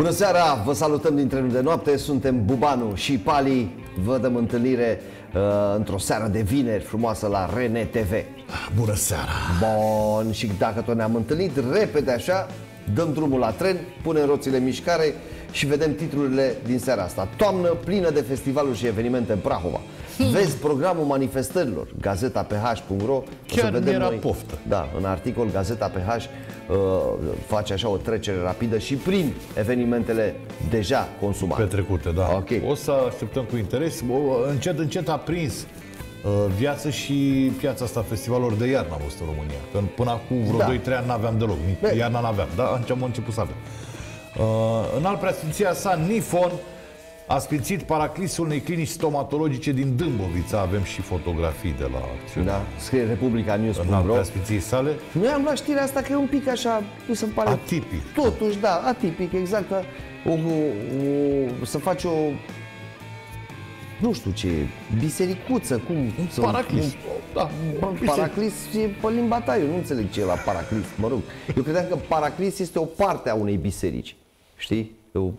Bună seara, vă salutăm din trenul de noapte, suntem Bubanu și Pali. Vă dăm întâlnire uh, într-o seară de vineri frumoasă la Rene TV. Bună seara! Bun, și dacă tot ne-am întâlnit, repede așa, dăm drumul la tren, punem roțile în mișcare și vedem titlurile din seara asta. Toamnă plină de festivaluri și evenimente în Prahova. Vezi programul manifestărilor, gazetaph.ro Chiar mi-era poftă. Da, în articol Gazeta PH uh, face așa o trecere rapidă și prin evenimentele deja consumate. Petrecute, da. Ok. O să așteptăm cu interes. O, încet, încet a prins uh, viață și piața asta festivalelor de iarnă am văzut în România. Că până acum vreo Da. 2-3 ani n-aveam deloc. Nici Bine. Iarna n-aveam. Da, am început să avem. Uh, în alt preasfinția sa, Nifon a sfințit paraclisul unei clinici stomatologice din Dâmbovița. Avem și fotografii de la acțiune. Da, scrie Republica În alt News.ro preasfinției sale. Noi am luat știrea asta că e un pic așa, mi se pare Atipic. Totuși, da, atipic, exact ca o, o, o, să faci o nu știu ce, bisericuță, cum să, Paraclis. Un, Da, paraclis e pe limba ta, eu nu înțeleg ce e la paraclis, mă rog. Eu credeam că paraclis este o parte a unei biserici, știi? E o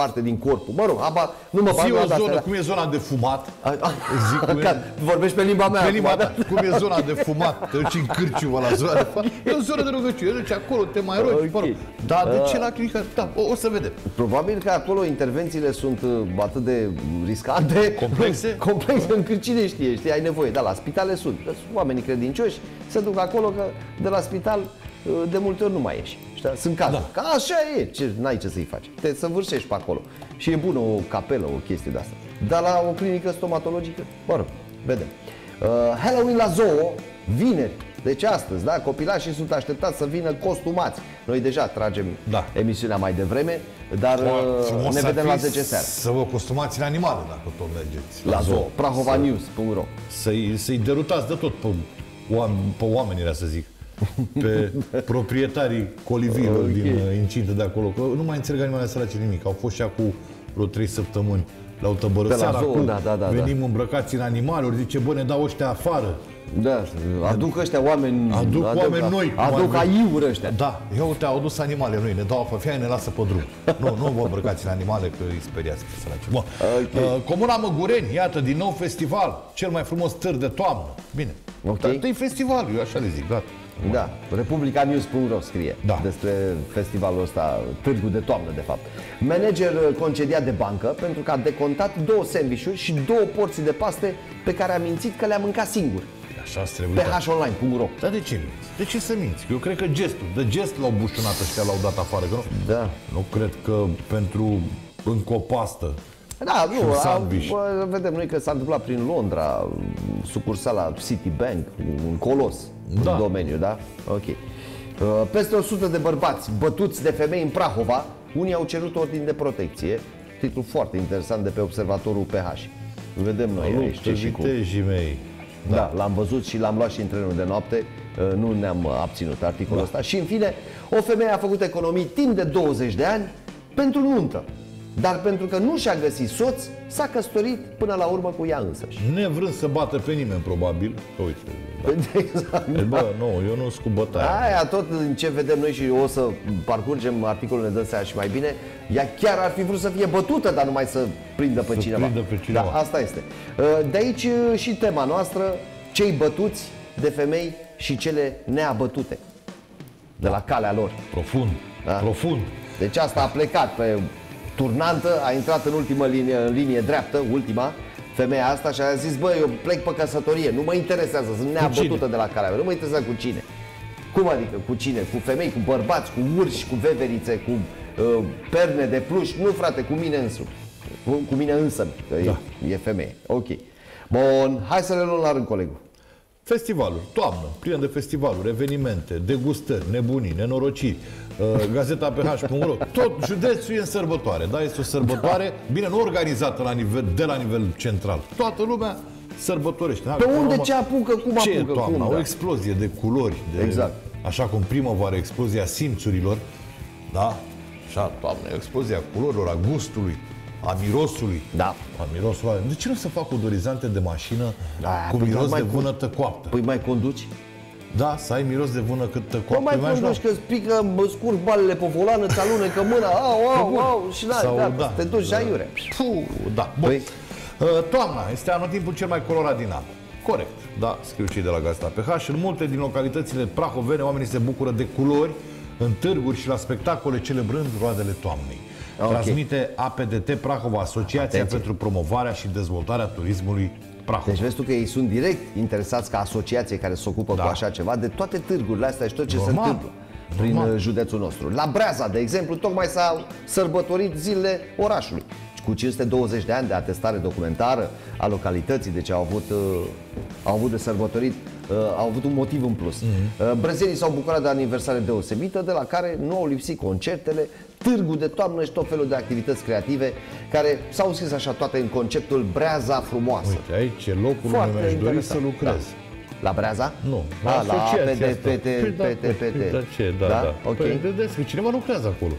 parte din corpul. Mă rog, aba, nu mă bag Zi la o astea, zonă, dar- cum e zona de fumat, A- a- Zic cum e. Ca- Vorbești pe limba mea Pe acum, limba da? ta, cum e zona de fumat, te duci în cârciumă la zona de fumat, e o zonă de rugăciune, deci acolo te mai rogi, Ok. mă rog. Da, de ce la clinică? Da, o, o să vedem. Probabil că acolo intervențiile sunt uh, atât de riscante Complexe? Complexe încât cine știe, știi, ai nevoie Da, la spitale sunt, Că sunt oamenii credincioși Se duc acolo că de la spital uh, De multe ori nu mai ieși știi? Sunt cazuri, Da. că așa e, ce, n-ai ce să-i faci Te săvârșești pe acolo Și e bună o capelă, o chestie de asta Dar la o clinică stomatologică, mă rog, vedem uh, Halloween la zoo, vineri deci astăzi, da, copilașii sunt așteptați să vină costumați. Noi deja tragem Da. emisiunea mai devreme, dar uh, Frumos ne ar vedem fi la 10 seara. Să vă costumați în animale dacă tot mergeți. La zoo, prahovanews.ro Să-i, să-i derutați de tot pe, oameni, pe oamenii, era să zic. Pe proprietarii coliviilor Ok. din uh, incintă de acolo. Că nu mai înțeleg animalele sărace nimic. Au fost și acum vreo 3 săptămâni la o Pe la tăbărăseară zoo, acum. da, da, da, Venim îmbrăcați în animale, ori zice, bă, ne dau ăștia afară. Da, aduc ăștia oameni Aduc oameni noi, cum Aduc ar veni. aiuri ăștia Da, ia uite, au dus animale noi, ne dau apă fiare, ne lasă pe drum. Nu, nu vă îmbrăcați în animale, că îi speriați pe săraci. Bun. Ok. Uh, Comuna Măgureni, iată, din nou festival, cel mai frumos târ de toamnă. Bine. Ok. Dar e festival, eu așa le zic, gata. Da, republicanews.ro scrie Da. despre festivalul ăsta, târgul de toamnă, de fapt. Manager concediat de bancă pentru că a decontat două sandvișuri și două porții de paste pe care a mințit că le-a mâncat singur. Așa îți trebuie. Pe da. honline.ro Dar de ce minți? De ce să minți? Eu cred că gestul, de gest l-au bușunat ăștia, l-au dat afară. Că nu, Da. nu cred că pentru încă o pastă Da, Și nu, un a, sandwich. bă, vedem noi că s-a întâmplat prin Londra, sucursala Citibank, un colos Da. în domeniu, da? Ok. Uh, Peste 100 de bărbați bătuți de femei în Prahova, unii au cerut ordin de protecție. Titlu foarte interesant de pe observatorul PH. Vedem noi aici ce și cum. vitejii mei. Da, l-am văzut și l-am luat și în trenul de noapte. Uh, Nu ne-am uh, abținut articolul ăsta. Și în fine, o femeie a făcut economii timp de 20 de ani pentru nuntă. Dar pentru că nu și-a găsit soț, s-a căsătorit până la urmă cu ea însăși. Nevrând să bată pe nimeni, probabil. Că uite, da. Exact. E, bă, nu, eu nu sunt cu bătaia. Aia tot în ce vedem noi și o să parcurgem articolul, ne dăm seama și mai bine, ea chiar ar fi vrut să fie bătută, dar numai să prindă pe Să cineva. prindă pe cineva. Da, asta este. Uh, De aici uh, și tema noastră, cei bătuți de femei și cele neabătute. De la calea lor. Profund, Da. profund. Deci asta a plecat pe turnantă, a intrat în ultimă linie, în linie dreaptă, ultima, femeia asta și a zis, bă, eu plec pe căsătorie, nu mă interesează, sunt neabătută cine? de la calea mea, nu mă interesează cu cine. Cum adică cu cine? Cu femei, cu bărbați, cu urși, cu veverițe, cu uh, perne de pluș? Nu, frate, cu mine însumi. Cu, cu mine însă, că Da. e, e femeie. Ok. Bun, hai să le luăm la rând, colegul. Festivaluri, toamnă, plină de festivaluri, evenimente, degustări, nebunii, nenorociri, uh, gazeta ph.ro, tot județul e în sărbătoare, da? Este o sărbătoare, bine, nu organizată la nivel, de la nivel central. Toată lumea sărbătorește. da? Pe Până la unde urmă, ce apucă, cum ce e apucă, toamna? cum, O da. explozie de culori, de, Exact. așa cum primăvară, explozia simțurilor, da? Așa, toamnă, e explozia culorilor, a gustului, a mirosului. Da. A mirosul ăla. De ce nu se fac odorizante de mașină Da, cu păi miros mai de cu- vânătă coaptă? Păi mai conduci? Da, să ai miros de vână cât Mă copil mai pun duci că îți pică, mă scurg balele pe volană, ți alunecă mâna, au, au, au, și da, Sau, da, da, te duci și aiure. Puh, da. Bun. Păi- Uh, Toamna este anotimpul cel mai colorat din an. Corect, da, scriu cei de la Gazeta PH. În multe din localitățile prahovene, oamenii se bucură de culori în târguri și la spectacole celebrând roadele toamnei. Ok. Transmite APDT Prahova, Asociația Atenție. pentru promovarea și dezvoltarea turismului Prahova. Deci vezi tu că ei sunt direct interesați ca asociație care se ocupă Da. cu așa ceva de toate târgurile astea și tot ce se Normal. întâmplă prin Normal. uh, județul nostru. La Breaza, de exemplu, tocmai s-au sărbătorit zilele orașului. Cu 520 de ani de atestare documentară a localității, deci au avut, uh, au avut de sărbătorit, uh, au avut un motiv în plus. Uh, Brezenii s-au bucurat de aniversare deosebită, de la care nu au lipsit concertele, târgul de toamnă și tot felul de activități creative care s-au scris așa toate în conceptul Breaza frumoasă. Uite, aici e locul Foarte unde mi-aș dori interesant. să lucrez. Da. La Breaza? Nu, A, la asociația APD, asta. PT, Păi da, PT, păi, PT. Da, ce, da, da. Ok, Păi, vedeți că cineva lucrează acolo.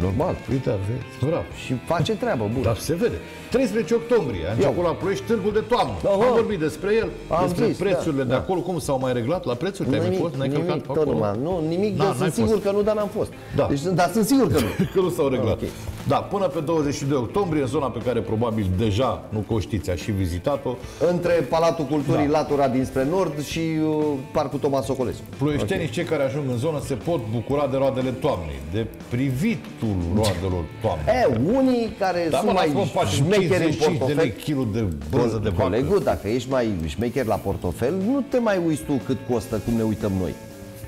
Normal. Uite, vezi, bravo. Și face treabă bună. Dar se vede. 13 octombrie a început la Ploiești târgul de toamnă. Aha. Am vorbit despre el, Am despre zis, prețurile da, de da. acolo, cum s-au mai reglat la prețuri. Te-ai mai Nimic, fost? N-ai călcat nimic, pe tot acolo? numai. Nu, nimic, Da, eu n-ai sunt sigur fost. că nu, dar n-am fost. Da. Deci, dar sunt sigur că nu. Că nu s-au reglat. Ok. Da, până pe 22 octombrie, în zona pe care probabil deja, nu că o știți, a și vizitat-o, Între Palatul Culturii, Da. Latura dinspre Nord și uh, Parcul Toma Socolescu. ploieștenii, cei care ajung în zonă, se pot bucura de roadele toamnei, de privitul roadelor toamnei. E, unii care Da, sunt mă, mai lasă-mă, faci șmecheri în 55 de lei portofel, kilul de brânză de vacă. Colegul, dacă ești mai șmecher la portofel, nu te mai uiți tu cât costă, cum ne uităm noi.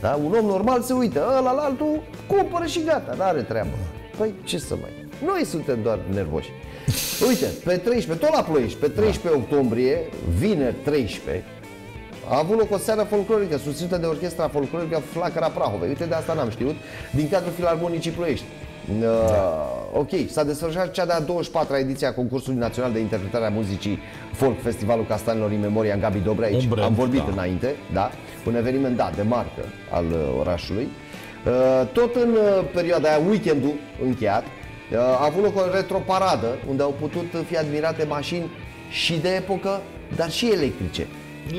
Da? Un om normal se uită, ăla la altul, cumpără și gata, n-are treabă. Păi ce să mai... Noi suntem doar nervoși. Uite, pe 13, tot la Ploiești, pe 13 octombrie, vineri 13, a avut loc o seară folclorică susținută de orchestra folclorică Flacăra Prahovei. Uite, de asta n-am știut, din cadrul Filarmonicii Ploiești. Uh, ok, s-a desfășurat cea de-a 24-a ediție a concursului național de interpretare a muzicii folk, Festivalul Castanilor în memoria în Gabi Dobrei. Aici Un brand, am vorbit da. înainte, da, un eveniment, da, de marcă al uh, orașului. Uh, tot în uh, perioada aia, weekendul încheiat, uh, a avut loc o retroparadă unde au putut fi admirate mașini și de epocă, dar și electrice.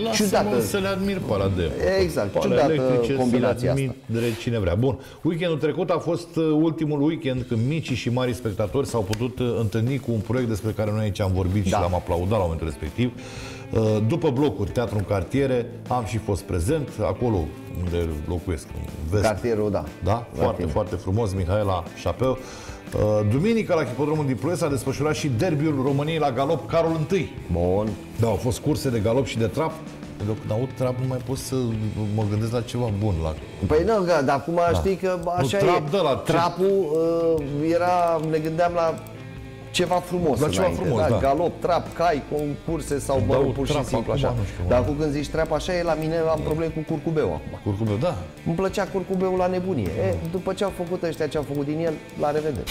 Lasă-mă să le admir pe alea de Exact, pe alea ciudată electrice, combinația să le admire cine vrea. Bun, weekendul trecut a fost uh, ultimul weekend când micii și mari spectatori s-au putut uh, întâlni cu un proiect despre care noi aici am vorbit și Da. l-am aplaudat la momentul respectiv. Uh, După blocuri, teatru în cartiere, am și fost prezent acolo unde locuiesc, în vest. Cartierul, da. Da, La foarte, tine. foarte frumos, Mihaela Șapeu. Uh, Duminică la Hipodromul din Ploiești s-a desfășurat și derbiul României la galop Carol I. Bun. Da, au fost curse de galop și de trap. Eu când aud trap nu mai pot să mă gândesc la ceva bun. La... Păi nu, că, dar acum știi că așa Nu, e. trap de la ce- Trapul uh, era, ne gândeam la ceva frumos La ceva înainte, frumos, da. Galop, trap, cai, concurse sau mă Dau rog, pur și trap simplu acum, așa. nu știu, Dar mă. acum când zici trap așa e, la mine am probleme cu curcubeu acum. Curcubeu, da. Îmi plăcea curcubeul la nebunie. E, după ce au făcut ăștia ce au făcut din el, la revedere.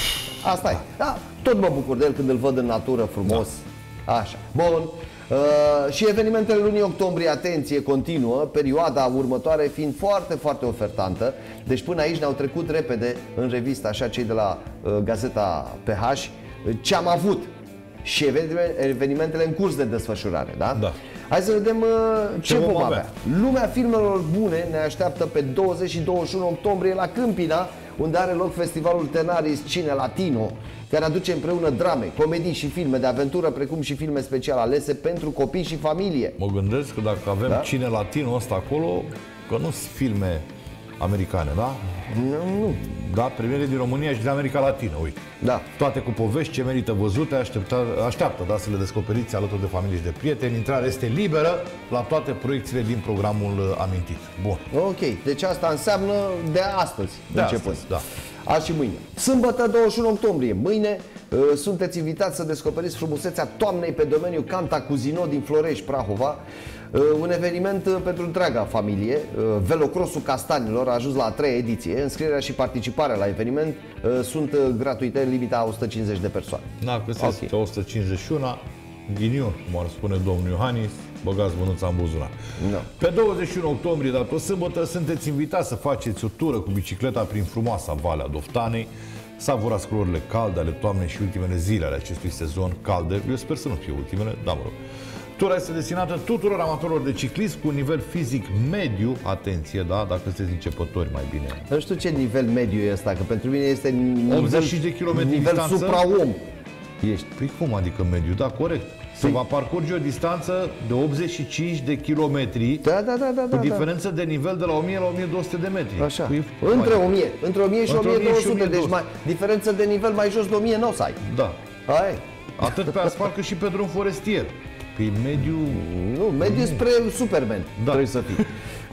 Asta e. Da, tot mă bucur de el când îl văd în natură frumos. Așa. Bun. Uh, și evenimentele lunii octombrie, atenție, continuă, perioada următoare fiind foarte, foarte ofertantă. Deci până aici ne-au trecut repede în revistă, așa cei de la uh, Gazeta PH, uh, ce am avut și evenime- evenimentele în curs de desfășurare, da? Da. Hai să vedem uh, ce, Ce vom, vom avea. avea. Lumea filmelor bune ne așteaptă pe 20 și 21 octombrie la Câmpina, unde are loc festivalul Tenaris Cine Latino, care aduce împreună drame, comedii și filme de aventură, precum și filme special alese pentru copii și familie. Mă gândesc că dacă avem Da? cine latino ăsta acolo, că nu sunt filme americane, da? Nu, nu. Da, premiere din România și din America Latină, uite. Da. Toate cu povești ce merită văzute, aștepta, așteaptă da, să le descoperiți alături de familie și de prieteni. Intrarea este liberă la toate proiecțiile din programul uh, amintit. Bun. Ok, deci asta înseamnă de astăzi, De începând. astăzi, da. Azi și mâine. Sâmbătă 21 octombrie. Mâine uh, sunteți invitați să descoperiți frumusețea toamnei pe domeniul Canta Cuzino din Florești, Prahova. Uh, Un eveniment uh, pentru întreaga familie. Uh, Velocrosul Castanilor a ajuns la a treia ediție. Înscrierea și participarea la eveniment uh, sunt uh, gratuite, limita 150 de persoane. Da, că se Ok. okay. 151, ghinion, cum ar spune domnul Iohannis, băgați mânuța în buzunar. Da. Pe 21 octombrie, dar pe sâmbătă, sunteți invitați să faceți o tură cu bicicleta prin frumoasa Valea Doftanei, savurați culorile calde ale toamnei și ultimele zile ale acestui sezon calde. Eu sper să nu fie ultimele, da, mă rog. Tura este destinată tuturor amatorilor de ciclism cu un nivel fizic mediu, atenție, da, dacă sunteți începători mai bine. Nu știu ce nivel mediu e ăsta, că pentru mine este nivel, 85 de kilometri nivel distanță? supra-om. Ești. Păi cum adică mediu? Da, corect. Se Păi- va parcurge o distanță de 85 de kilometri Da, da, da, da, cu da, da. diferență de nivel de la 1000 la 1200 de metri. Așa. Păi, cum Între adică? 1000, între 1000 și Între 1000 și 1200, deci 1200. mai, diferență de nivel mai jos de 1000 nu o să ai. Da. Hai. Atât pe asfalt cât și pe drum forestier. Pe mediu... Nu, mediu spre Superman Da. trebuie să fii.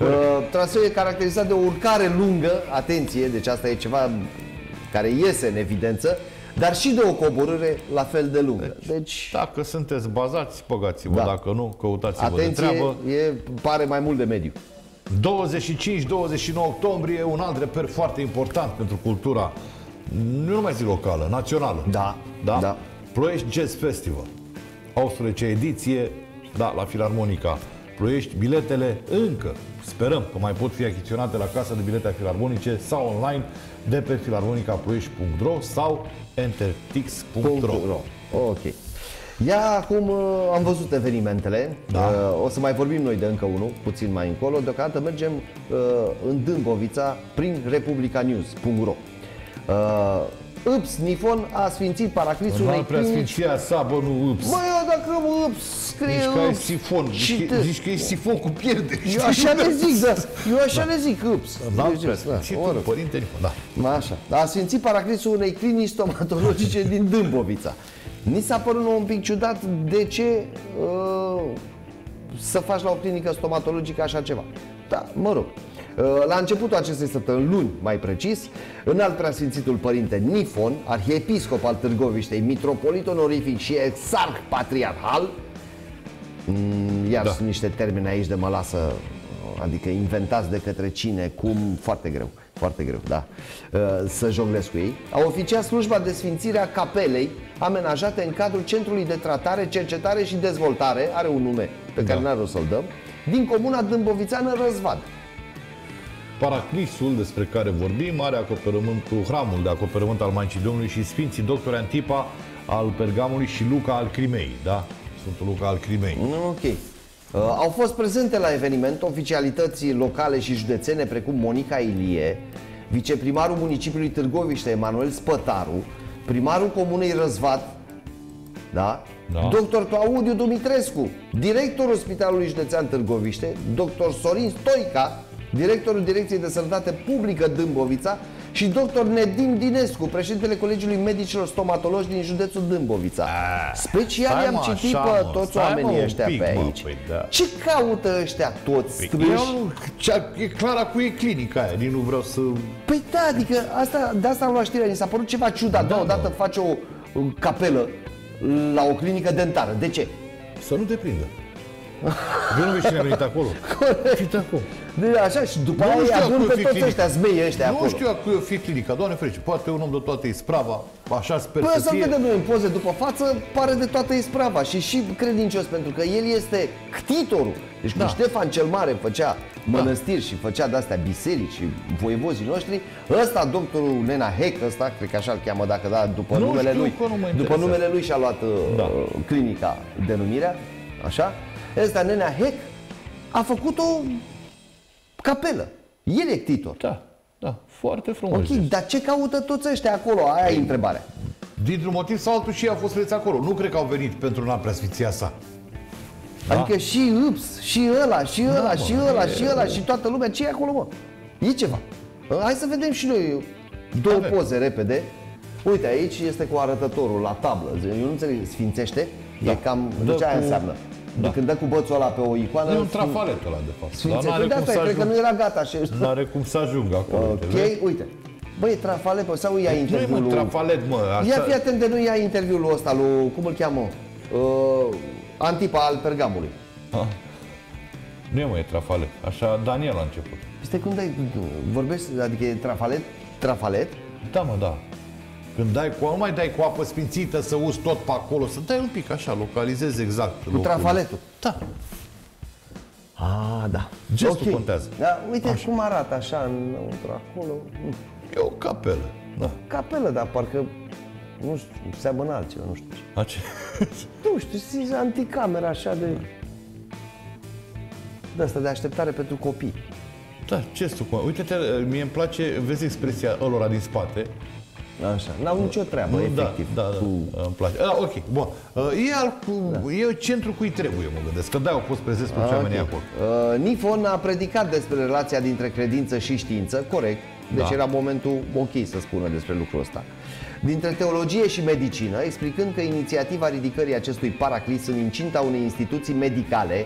uh, traseul e caracterizat de o urcare lungă, atenție, deci asta e ceva care iese în evidență, dar și de o coborâre la fel de lungă. Deci, Dacă sunteți bazați, băgați-vă. Da. Dacă nu, căutați-vă atenție, de treabă. e, pare mai mult de mediu. 25-29 octombrie, un alt reper foarte important pentru cultura, nu numai zi locală, națională. Da, Da? da. Ploiești Jazz Festival. 18 ediție, da, la Filarmonica. Ploiești, biletele încă, sperăm că mai pot fi achiziționate la Casa de Bilete a Filarmonice sau online de pe filarmonicaploiești.ro sau entertix.ro Ro. Ok. Ia acum uh, am văzut evenimentele, Da. Uh, o să mai vorbim noi de încă unul, puțin mai încolo. Deocamdată mergem uh, în Dâmbovița prin republicanews.ro uh, Îps, Nifon a sfințit paraclisul Nu unei al clinici preasfinția sa, bă, nu ups. Mă, eu dacă mă îps, scrie Zici că ai îps sifon, și zici, te- că- zici că e sifon cu pierde. Eu așa le zic, da, eu așa le zic, îps Da, Deci, da, și tu, mă rog. părinte, da. Ma, Așa. A sfințit paraclisul unei clinici stomatologice din Dâmbovița. Ni s-a părut nouă un pic ciudat de ce uh, să faci la o clinică stomatologică așa ceva. Da, mă rog. Uh, La începutul acestei săptămâni, luni mai precis, în alt preasfințitul părinte Nifon, arhiepiscop al Târgoviștei, mitropolit onorific și exarh patriarhal, Mm, Iar Da. sunt niște termeni aici de mă lasă, adică inventați de către cine, cum, foarte greu, foarte greu, da, Uh, să jonglez cu ei. A oficiat slujba de sfințire a capelei amenajate în cadrul Centrului de Tratare, Cercetare și Dezvoltare, are un nume pe care Da. n-are rost să-l dăm, din comuna Dâmbovițeană Răzvad. Paraclisul despre care vorbim are acoperământul, hramul de acoperământ al Maicii Domnului și Sfinții Doctori Antipa al Pergamului și Luca al Crimei, da? Sfântul Luca al Crimei. Ok. Uh, au fost prezente la eveniment oficialități locale și județene precum Monica Ilie, viceprimarul municipiului Târgoviște Emanuel Spătaru, primarul comunei Răzvat, da? Da. Dr. Claudiu Dumitrescu, directorul Spitalului Județean Târgoviște, dr. Sorin Stoica, directorul Direcției de Sănătate Publică Dâmbovița și dr. Nedim Dinescu, președintele Colegiului Medicilor Stomatologi din județul Dâmbovița. Special stai, i-am mă, citit așa, pe mă, toți stai, mă, oamenii un ăștia pic, pe mă, aici. păi, da. Ce caută ăștia toți strâși? Eu, cea, e clar cu e clinica aia, nici nu vreau să... Păi da, adică asta, de asta am luat știrea, mi s-a părut ceva ciudat. Da, odată face o o capelă la o clinică dentară. De ce? Să nu te prindă. Eu nu vezi cine a venit acolo. Uite acolo. De așa și după Nu aia îi știu adun acolo pe fi toți clinic. ăștia zmei ăștia Nu acolo. știu a cui o fi clinica, Doamne ferește, poate un om de toată isprava, așa sper Păi să să fie. vedem noi în poze după față, pare de toată isprava și și credincios, pentru că el este ctitorul. Deci când Da. Ștefan cel Mare făcea mănăstiri și făcea de-astea biserici și voievozii noștri, ăsta, doctorul Nena Heck, ăsta, cred că așa îl cheamă, dacă da, după Nu numele știu, lui, că nu mă după interesează. numele lui și-a luat uh, Da. clinica denumirea, așa, ăsta, Nena Heck, a făcut o capelă. El e ctitor. Da, da, foarte frumos. Ok, zis. dar ce caută toți ăștia acolo? Aia e întrebarea. Dintr-un motiv sau altul și ei au fost preț acolo. Nu cred că au venit pentru una preasfinția sa. Adică și Ups, și ăla, și ăla, Da, mă, și ăla, e- și ăla, și toată lumea. ce e acolo, mă? E ceva. Hai să vedem și noi două Avem. poze repede. Uite, aici este cu arătătorul la tablă. Eu nu înțeleg, sfințește? Da. E cam, Dă de ce aia cu- înseamnă? Da. De când dă cu bățul ăla pe o icoană, E un sfin- trafalet ăla, de fapt. sfințește. n-are Păi de cum asta, să cred că ajung- nu era gata. Și... N-are cum să ajungă acolo. Ok, înțelegi? uite. Băi, trafale, pe sau ia Nu e interviul mă, lui... trafalet, mă. Ia Așa... fi atent de nu ia interviul ăsta lui, cum îl cheamă? Uh, Antipa al Pergamului. Ah. Nu e, mă, e trafalet. Așa Daniel a început. Este cum dai, vorbești, adică e trafalet, trafalet, Da, mă, da. Când dai cu, nu mai dai cu apă sfințită să uzi tot pe acolo, să dai un pic așa, localizezi exact cu trafaletul. Da. Ah, da. Gestul contează. Da, uite așa. cum arată așa înăuntru acolo. Mm, E o capelă. Da. Capelă, dar parcă nu știu, seamănă altceva, nu știu ce. A, ce? Nu știu, zici anticamera așa de... De asta de așteptare pentru copii. Da, ce să cu Uite-te, mie îmi place, vezi expresia ălora din spate. Așa, n-au nicio treabă, efectiv. Da, da, da, cu... îmi place. Da, ok, bun. E, al, cu, e centru cui trebuie, mă gândesc, că da, au fost prezenți cu Ah, oamenii ok. acolo. Uh, Nifon a predicat despre relația dintre credință și știință, corect, deci Da. era momentul ok să spună despre lucrul ăsta. Dintre teologie și medicină, explicând că inițiativa ridicării acestui paraclis în incinta unei instituții medicale,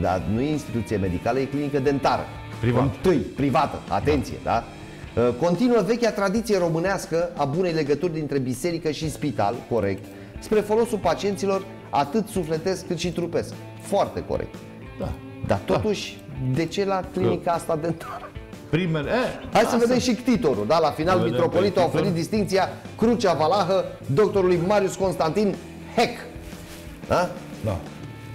dar nu e instituție medicală, e clinică dentară. Privat. Întâi, privată, atenție, da? Uh, Continuă vechea tradiție românească a bunei legături dintre biserică și spital, corect, spre folosul pacienților atât sufletesc cât și trupesc. Foarte corect. Da. Dar totuși, de ce la clinica asta dentară? Primele, eh, Hai să vedem și ctitorul, da? La final, Vedem mitropolitul a pe oferit Ctitor. distinția Crucea Valahă doctorului Marius Constantin Heck. Da? da.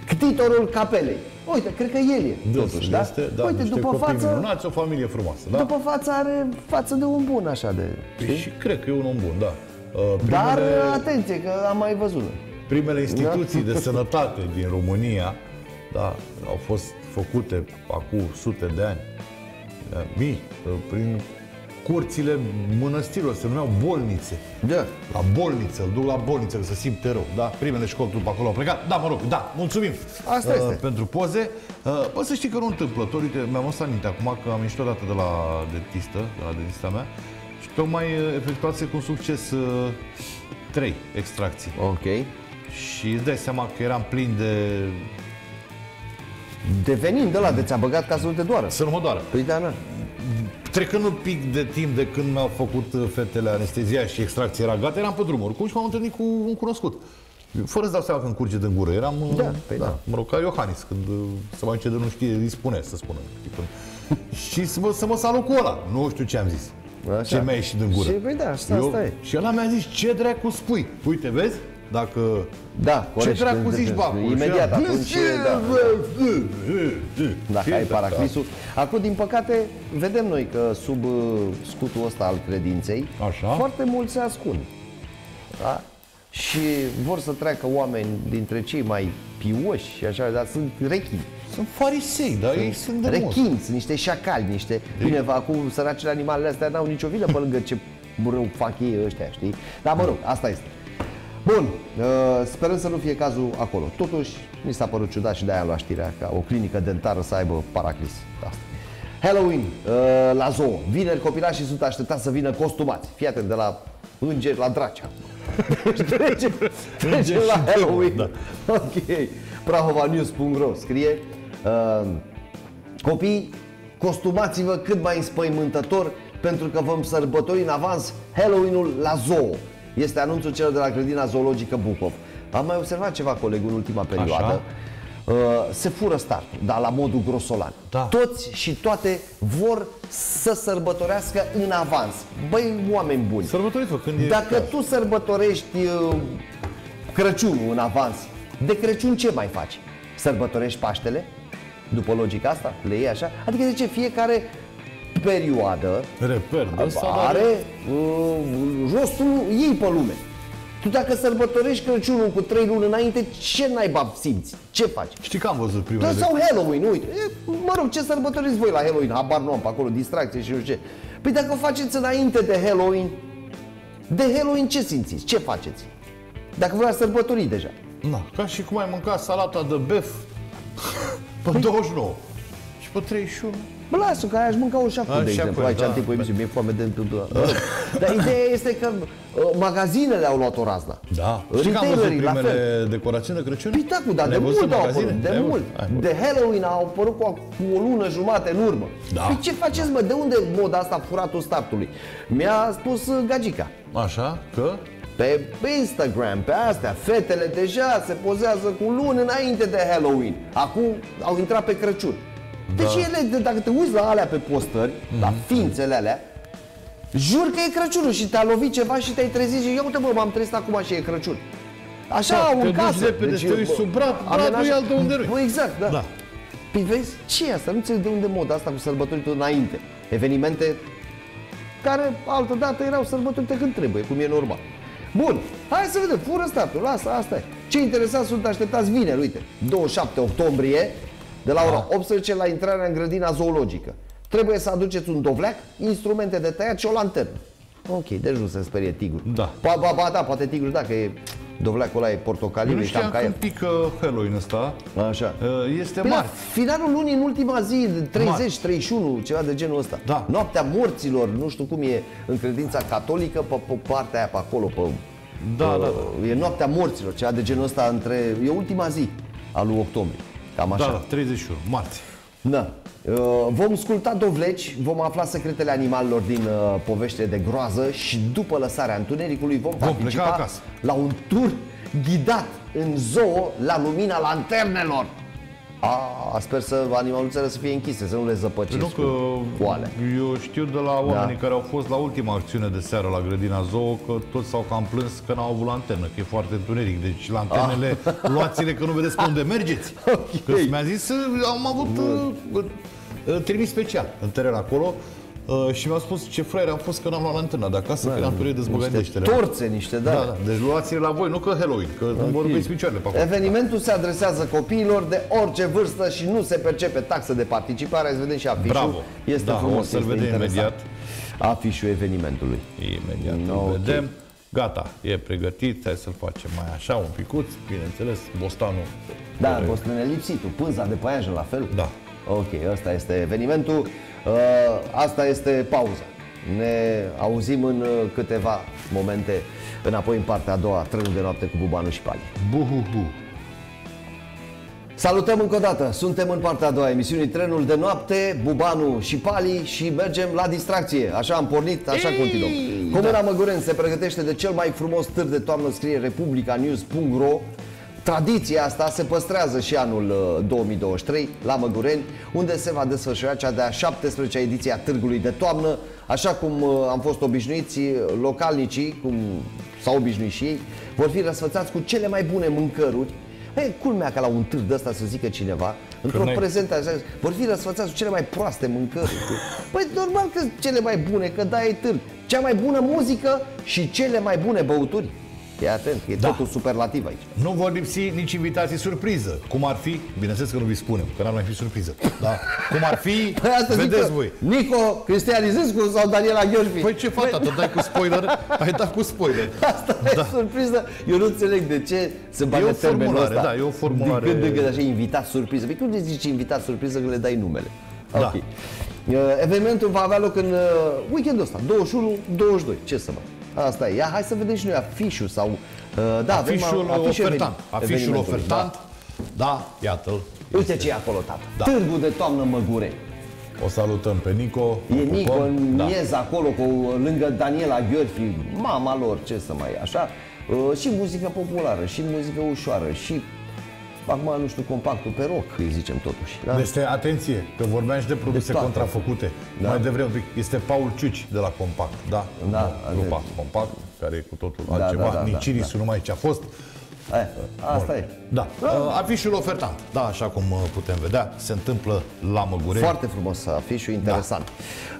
Ctitorul capelei. Uite, cred că el e, totuși, Dânsul da? Este, da, Uite, niște după copii față, minunați, o familie frumoasă, da? după față are față de un bun, așa de... Păi Și cred că e un om bun, da. Uh, Dar, Primele, atenție, că am mai văzut. primele instituții Da. de sănătate din România, da, au fost făcute acum sute de ani, da, mii, uh, prin curțile mănăstirilor, se numeau bolnițe. Da. La bolniță, îl duc la bolniță, că se simte rău. Da, primele școli după acolo au plecat. Da, mă rog, da, mulțumim Asta este. pentru poze. Uh, bă, să știi că nu întâmplător, uite, mi-am adus aminte acum că am ieșit odată de la dentistă, de la dentista mea, și tocmai uh, efectuase cu succes uh, trei extracții. Ok. Și îți dai seama că eram plin de... Devenind de la de ți-a băgat ca să nu te doară. să nu mă doară. Păi da, na. Trecând un pic de timp de când mi-au făcut uh, fetele anestezia și extracția era gata, eram pe drum oricum și m-am întâlnit cu un cunoscut. Fără să dau seama când curge din gură. Eram, uh, Da, păi da. mă rog, ca Iohannis, când uh, să mai încede nu știe, îi spune să spună. Tipul. și să mă, să mă salut cu ăla. Nu știu ce am zis. Așa. Ce mi-a ieșit din gură. Și, păi da, asta- asta e. Și ăla mi-a zis, ce dracu spui? Uite, vezi? Dacă... Da, corect. ce dracu Când- zici, bă, acolo? Imediat Și eram, atunci, "Ce, da. bă, Dacă Ce ai da, paraclisul. Acum, din păcate, vedem noi că sub uh, scutul ăsta al credinței, Așa. foarte mulți se ascund. Da? Și vor să treacă oameni dintre cei mai pioși și așa, dar sunt rechini. Sunt farisei, dar ei sunt de mult. Rechini, sunt niște șacali, niște... Bine, vă, acum săracele animalele astea n-au nicio vină pe lângă ce rău fac ei ăștia, știi? Dar mă rog, asta este. Bun, uh, sperăm să nu fie cazul acolo. Totuși, mi s-a părut ciudat și de-aia am luat știrea ca o clinică dentară să aibă paraclis. Asta. Halloween uh, la zoo. Vineri copilașii sunt așteptați să vină costumați. Fii atent, de la îngeri la dracea. Trecem, trecem la și Halloween. da. Ok. Prahovanews.ro scrie uh, Copii, costumați-vă cât mai înspăimântător pentru că vom sărbători în avans Halloween-ul la zoo. Este anunțul celor de la grădina zoologică Bucov. Am mai observat ceva, coleg, în ultima perioadă. Așa. Uh, se fură startul, dar la modul grosolan. Da. Toți și toate vor să sărbătorească în avans. Băi, oameni buni, Sărbătoriți-vă când e... dacă tu sărbătorești uh, Crăciunul în avans, de Crăciun ce mai faci? Sărbătorești Paștele? După logica asta? Le iei așa? Adică de ce fiecare perioadă Reper de ăsta, dar- are uh, rostul ei pe lume. Tu dacă sărbătorești Crăciunul cu trei luni înainte, ce naiba simți? Ce faci? Știi că am văzut Da, primele de... sau Halloween, uite. E, mă rog, ce sărbătoriți voi la Halloween? Habar nu am pe acolo, distracție și nu știu ce. Păi dacă o faceți înainte de Halloween, de Halloween ce simțiți? Ce faceți? Dacă voi ați sărbătorit deja. Na, ca și cum ai mâncat salata de bef pe 29 și pe 31. Bă, lasă că aș mânca o șapcă, A, de exemplu, șapcă, aici da, în timpul da. emisiunii, mi-e foame de întâmplă. Dar ideea este că uh, magazinele au luat o razna. Da. Știi că am văzut Retailerii, la fel. primele decorații de Crăciun? Păi da, cu, dar de Le-ai văzut mult în au magazine? apărut, de Le-ai mult. văzut? Hai, bă. De Halloween au apărut cu, cu o lună jumate în urmă. Da. Păi ce faceți, mă? De unde moda asta furatul startului? Mi-a spus uh, Gagica. Așa, că? Pe Instagram, pe astea, fetele deja se pozează cu luni înainte de Halloween. Acum au intrat pe Crăciun. Deci ele, de- dacă te uiți la alea pe postări, la ființele alea, jur că e Crăciunul și te-a lovit ceva și te-ai trezit și ia uite bă, m-am trezit acum și e Crăciun. Așa Da, au te în duci casă. repede, te uiți bă, sub brad, amenaj- bradul e al de unde nu-i. Bă, exact, da. Da. Păi vezi, ce e asta? Nu înțeleg de unde moda asta cu sărbătoritul înainte. Evenimente care altă dată erau sărbătorite când trebuie, cum e normal. Bun, hai să vedem, fură startul, lasă, asta e. Ce interesant sunt așteptați vineri, uite, 27 octombrie, de la ora 18 la intrarea în grădina zoologică. Trebuie să aduceți un dovleac, instrumente de tăiat și o lanternă. Ok, deci nu se sperie tigru. Da. Ba, ba, ba, da, poate tigru, dacă e dovleacul ăla e portocaliu, Eu nu e cam știam ca când el. pică Halloween ăsta. Așa. Uh, Este Păi la mare. finalul lunii, în ultima zi, 30, Marți. 31, ceva de genul ăsta. Da. Noaptea morților, nu știu cum e în credința catolică, pe, pe partea aia pe acolo, pe, Da, pe, da, da. E noaptea morților, ceva de genul ăsta între, e ultima zi a lui octombrie. Cam așa. Da, da, 31, marți. Da. Uh, Vom sculta dovleci, vom afla secretele animalelor din uh, povește de groază și după lăsarea întunericului vom, pleca participa acasă. la un tur ghidat în zoo la lumina lanternelor. A, sper să animaluțele să fie închise, să nu le zăpăcesc Nu că cu oale. eu știu de la oamenii Da. care au fost la ultima acțiune de seară la grădina zoo că toți s-au cam plâns că n-au avut lanternă, că e foarte întuneric. Deci lanternele, luați-le că nu vedeți pe unde mergeți. Ah. Ok. Că mi-a zis, uh, am avut uh, uh, trimis special în teren acolo uh, și mi-au spus ce fraier am fost că n-am luat lanterna de acasă, că n-am turit Niște dezbăgădeștele. torțe, niște, da. Da, da, deci luați-le la voi, nu că Halloween, că okay. vor rupeți picioarele pe acolo. Evenimentul se adresează copiilor de orice vârstă și nu se percepe taxă de participare. Să vedem și afișul. Bravo. Este Da, frumos, o să-l este vedem interesant. imediat. Afișul evenimentului. Imediat No, no, ok. vedem. Gata, e pregătit, hai să-l facem mai așa, un picuț, bineînțeles, bostanul. Da, fost nelipsitul, pânza de păianjen la fel? Da. Ok, ăsta este evenimentul, uh, asta este pauza. Ne auzim în uh, câteva momente înapoi în partea a doua, trenul de noapte cu Bubanu și Pali. Buhuhu. Salutăm încă o dată, suntem în partea a doua a emisiunii Trenul de noapte, Bubanu și Pali și mergem la distracție. Așa am pornit, așa Ei, continuăm. Comuna Măguren se pregătește de cel mai frumos târg de toamnă, scrie republicanews.ro Tradiția asta se păstrează și anul uh, 2023 la Măgureni, unde se va desfășura cea de-a 17-a ediție a Târgului de Toamnă. Așa cum uh, am fost obișnuiți, uh, localnicii, cum s-au obișnuit și ei, vor fi răsfățați cu cele mai bune mâncăruri. E culmea ca la un târg de ăsta să zică cineva, într-o n-ai- prezentare, așa, vor fi răsfățați cu cele mai proaste mâncăruri. Păi normal că cele mai bune, că da e târg. Cea mai bună muzică și cele mai bune băuturi. E atent, e Da. totul superlativ aici. Nu vor lipsi nici invitații surpriză. Cum ar fi, bineînțeles că nu vi spunem, că n-ar mai fi surpriză. Da. Cum ar fi, Păi asta zic vedeți că voi. Nico Cristian Izescu sau Daniela Gheorghi. Păi ce fata, te dai cu spoiler? Ai dat cu spoiler. Asta da. e surpriză. Eu nu înțeleg de ce se bagă E o termenul formulare, ăsta. da, e o formulare. De când în când așa invitat surpriză. Păi cum de zici invitat surpriză când le dai numele? Da. Ok. Uh, Evenimentul va avea loc în uh, weekendul ăsta, 21-22. Ce să mai. Asta e. Ia, hai să vedem și noi afișul sau... Uh, da, avem Afișul a- afișul ofertant. eveni- Afișul evenimentului, ofertant. Da, iată-l. Da. Uite ce e acolo, tată. Da. Târgul de toamnă Măgureni. O salutăm pe Nico. E o Nico pupăm. în da. miez acolo, cu, lângă Daniela Gheorghi, mama lor, ce să mai e, așa. Uh, și muzică populară, și muzică ușoară, și acum nu știu, compactul pe rock, îi zicem totuși. Da? Este, atenție, că vorbeam și de produse De toate. contrafăcute. Da. Mai devreme, un pic, este Paul Ciuci de la Compact, da? Da, Grupa atent. Compact, care e cu totul Da, altceva. da, da, Nici da, Irisul nu mai ce a fost. E, asta e. Da. Uh, afișul ofertant. Da, așa cum uh, putem vedea, se întâmplă la Măgureni. Foarte frumos afișul, interesant.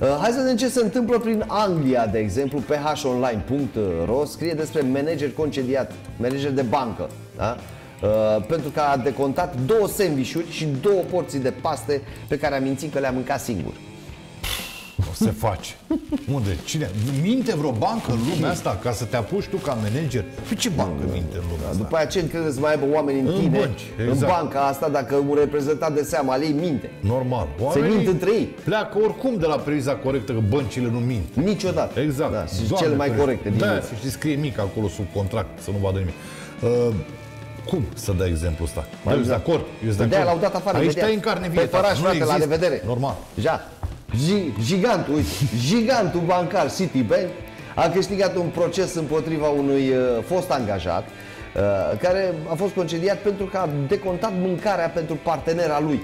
Uh, hai să vedem ce se întâmplă prin Anglia, de exemplu, phonline.ro scrie despre manager concediat, manager de bancă, da? Uh, pentru că a decontat două sandvișuri și două porții de paste pe care a mințit că le-a mâncat singur. O se face. Unde? Cine? Minte vreo bancă în lumea asta ca să te apuci tu ca manager? Pe ce bancă minte în lumea asta? După aceea ce credeți să mai aibă oameni în În tine, bănci, în exact. banca asta, dacă un reprezentant de seama al ei minte? Normal. Se mint între ei. pleacă oricum de la premiza corectă că băncile nu mint. Niciodată. Exact. Da, și Doamne cele mai ferește. corecte din Da, lume. să știți, scrie mic acolo sub contract, să nu vadă nimic. Uh, cum să dai exemplu ăsta? Da, eu sunt de acord. Eu sunt de De-aia acord. l-au dat afară Aici imediat. stai în carne vie. Pe făraș, tată, nu frate, la există. revedere. Normal. Ja. Gi- gigantul, uite, gigantul bancar Citibank a câștigat un proces împotriva unui uh, fost angajat uh, care a fost concediat pentru că a decontat mâncarea pentru partenera lui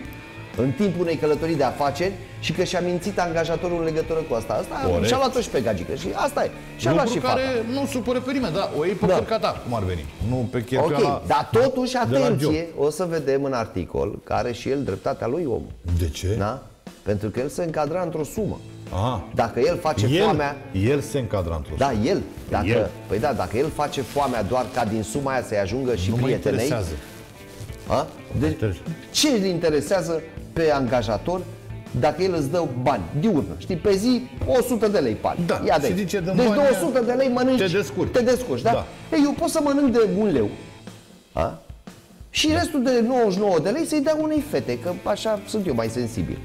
în timpul unei călătorii de afaceri și că și-a mințit angajatorul în legătură cu asta. Asta Corect. și-a luat-o și pe gagică și asta e. Și-a luat și Lucru fata. care nu supără pe nimeni, da, o iei pe Da. da. ta, cum ar veni. Nu pe cheltuiala Ok, dar totuși, de la atenție, o să vedem în articol care și el dreptatea lui omul. De ce? Da? Pentru că el se încadra într-o sumă. Aha. Dacă el face El, foamea, el se încadra într-o da, el, dacă, El. Păi da, dacă el face foamea doar ca din suma aia să-i ajungă și Nu mă prietenei, interesează. a? Deci, interesează. ce îl interesează pe angajator dacă el îți dă bani diurnă, știi, pe zi 100 de lei bani. Da, Ia de și aici. zice, dă-mi deci bani, 200 de lei mănânci, te descurci. te descurci da? Da. Ei, eu pot să mănânc de un leu, a? și restul de 99 de lei să-i dea unei fete, că așa sunt eu mai sensibil.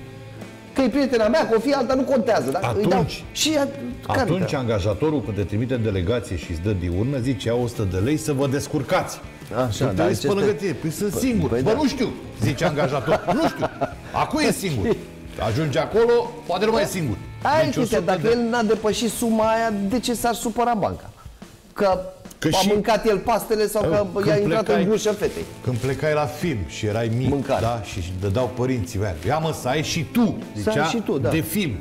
Că e prietena mea, că o fie alta, nu contează. Da? Îi dau. Atunci- Și a, care Atunci da? angajatorul când te trimite în delegație și îți dă diurnă, zice ia 100 de lei să vă descurcați. Așa, tu da, te deci uiți pe lângă este- tine. Păi sunt singur. păi Bă, da. nu știu, zice angajator. nu știu. Acum e singur. Ajunge acolo, poate nu mai e singur. Aia e Deci chestia, 100 dacă de- el n-a depășit suma aia, de ce s-ar supăra banca? Că, Că a și- mâncat el pastele sau că Când i-a intrat plecai- în gușă fetei. Când plecai la film și erai mic, Mâncare. da, și își dădeau părinții mei, ia mă să ai și tu, zicea, și tu, da. de film.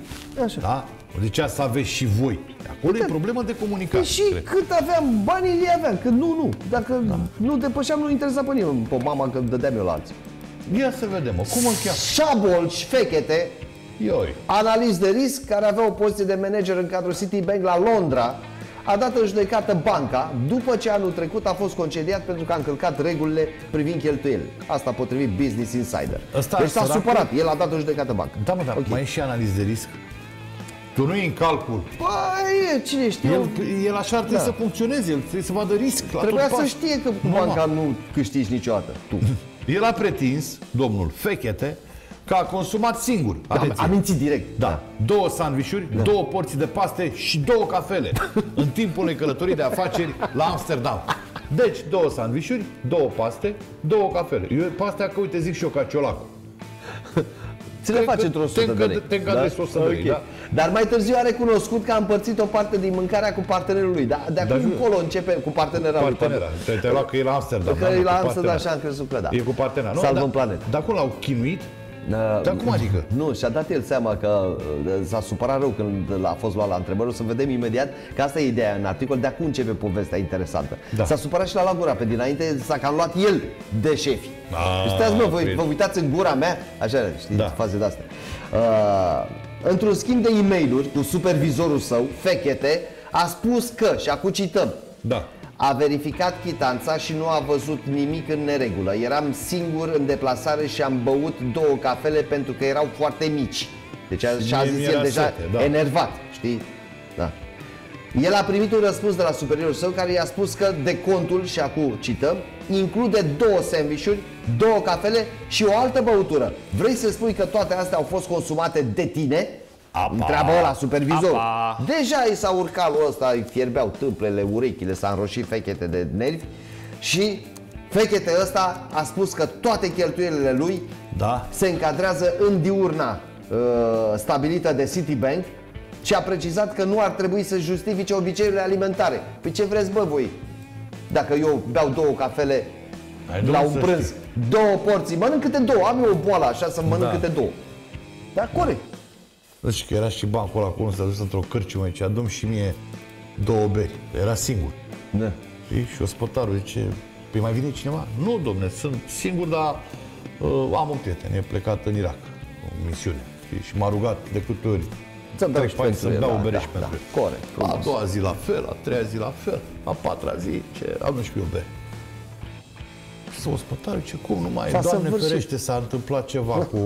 Așa. Da? Zicea să aveți și voi. Acolo e problemă de comunicare. Păi și cred. cât aveam, banii îi aveam, că nu, nu. Dacă Da. nu depășeam, nu interesa pe nimeni, pe mama că dădeam eu la alții. Ia să vedem, mă, cum îl cheamă? Șabol și Fechete, Ioi. analist de risc, care avea o poziție de manager în cadrul Citibank la Londra, a dat în judecată banca după ce anul trecut a fost concediat pentru că a încălcat regulile privind cheltuielile. Asta potrivit Business Insider. Ăsta, deci s-a săracul- supărat, el a dat în judecată banca. Da, mă, dar Ok. mai e și analiz de risc. Tu nu e în calcul. Păi, cine știe, El, el așa ar trebui Da. să funcționeze, el trebuie să vadă risc la trebuia tot să pas. știe că cu Nu, banca mă. nu câștigi niciodată. Tu. El a pretins, domnul Fechete, că a consumat singur. A, Atenție. a mințit direct. Da, două sandvișuri, două porții de paste și două cafele în timpul unei călătorii de afaceri la Amsterdam. Deci, două sandvișuri, două paste, două cafele. Eu pe astea că, uite, zic și eu ca ciolacul. Ți le Cred face că într-o te sută de încăd- lei. te încadrezi 100 de lei, Ok. da. Dar mai târziu a recunoscut că a împărțit o parte din mâncarea cu partenerul lui. Da? De acum Dar- încolo începe cu partenera lui. Partenera. Te, te luat că e la Amsterdam. Că da, e mă, la cu Amsterdam partenera. și am crezut că da. E cu partenera. Nu, Salvăm dar- planeta. Dar cum l-au chinuit? Dar cum adică? Nu, și-a dat el seama că uh, s-a supărat rău când a fost luat la întrebări. O să vedem imediat că asta e ideea în articol. De acum începe povestea interesantă. Da. S-a supărat și la la gura pe dinainte, s-a cam luat el de șefi. Ah, Deci stați, mă, voi, bine. vă uitați în gura mea, așa, știți, Da. faze de astea. Uh, într-un schimb de e mail cu supervizorul său, Fechete, a spus că, și acum cităm, Da. A verificat chitanța și nu a văzut nimic în neregulă. Eram singur în deplasare și am băut două cafele pentru că erau foarte mici. Deci a, și-a mie zis mi-era el deja sete, da. enervat, știi? Da. El a primit un răspuns de la superiorul său care i-a spus că decontul, și acum cităm, include două sandvișuri, două cafele și o altă băutură. Vrei să spui că toate astea au fost consumate de tine? Apa. Întreabă ăla supervizorul. Apa. Deja i s-a urcat lui ăsta, îi fierbeau tâmplele, urechile, s-a înroșit fechete de nervi și fechete ăsta a spus că toate cheltuielile lui Da. se încadrează în diurna uh, stabilită de Citibank și a precizat că nu ar trebui să justifice obiceiurile alimentare. Păi ce vreți, bă, voi? Dacă eu beau două cafele Hai, la domnul, un să prânz, știi. două porții, mănânc câte două, am eu o boală așa să mănânc Da. câte două. Da, corect. Deci că era și bancul ăla acolo, s-a dus într-o cârciumă, zice, adum și mie două beri. Era singur. Da. Știi? Și ospătarul zice, păi mai vine cineva? Nu, domne, sunt singur, dar uh, am un prieten, e plecat în Irak, o misiune. Știi? Și m-a rugat de câte ori Să-mi dau trec și pe aici pentru să-mi el, dau da, o bere da, și pentru da, el. corect, A frumos. doua zi la fel, a treia zi la fel, a patra zi, ce, am și eu o bere. Și ospătarul ce cum, nu mai, S-a Doamne săvârșit. ferește, s-a întâmplat ceva cu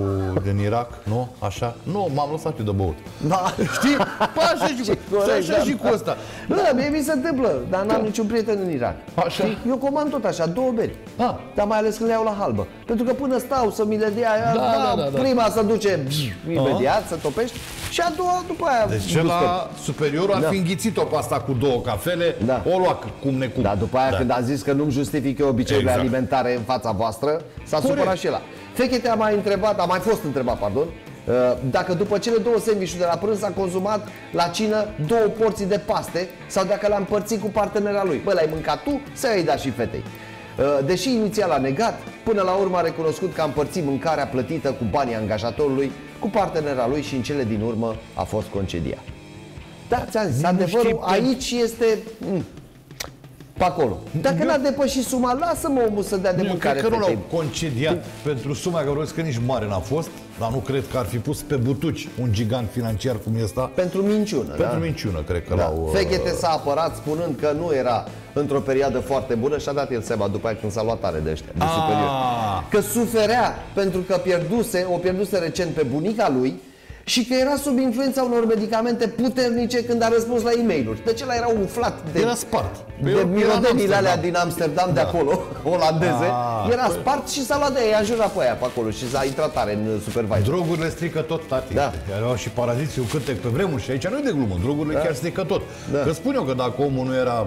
din Irak, nu? Așa? Nu, m-am lăsat eu de băut. Da. Știi? Păi așa și, cu, corect, așa da. și cu ăsta. Nu, da, mie mi se întâmplă, dar n-am niciun prieten în Irak. Așa. Știi? Eu comand tot așa, două beri. Ah. Dar mai ales când le iau la halbă. Pentru că până stau să mi le dea, Da, da, da, da. prima să duce bzz, imediat, să topești, și a doua după aia Deci gustăm. la superiorul ar Da. fi înghițit-o pe asta cu două cafele, Da. o lua cum necum. Dar după aia Da. când a zis că nu-mi justific eu obiceiurile Exact. alimentare în fața voastră, s-a Corect. supărat și el. Fechete a mai întrebat, a mai fost întrebat, pardon, uh, dacă după cele două sandvișuri de la prânz a consumat la cină două porții de paste sau dacă l-a împărțit cu partenera lui. Bă, l-ai mâncat tu sau ai dat și fetei? Uh, Deși inițial a negat, până la urmă a recunoscut că a împărțit mâncarea plătită cu banii angajatorului cu partenera lui și în cele din urmă a fost concediat. Da, ți-am zis, Nu adevărul știi pe- aici este... mm, pe acolo. Dacă n-a depășit suma, lasă-mă omul să dea de Eu mâncare cred că nu fetei. l-au concediat pentru suma că că nici mare n-a fost, dar nu cred că ar fi pus pe butuci un gigant financiar cum e ăsta. Pentru minciună, Pentru da? minciună, cred că Da. l-au... Fechete s-a apărat spunând că nu era într-o perioadă foarte bună și a dat el seama după aia când s-a luat tare de ăștia, de Ah. superior. Că suferea pentru că pierduse, o pierduse recent pe bunica lui și că era sub influența unor medicamente puternice când a răspuns la e mail Deci ăla era umflat de, Era spart. de Era în mirodenile Amsterdam. alea din Amsterdam de acolo, olandeze. Ah, era spart și s-a luat de ei, a jurat pe aia pe acolo și s-a intrat tare în supervisor. Drogurile strică tot, tati. Da. Erau și paraziții, un cântec pe vremuri și aici nu e de glumă. Drogurile chiar strică tot. Da. Că spun eu că dacă omul nu era,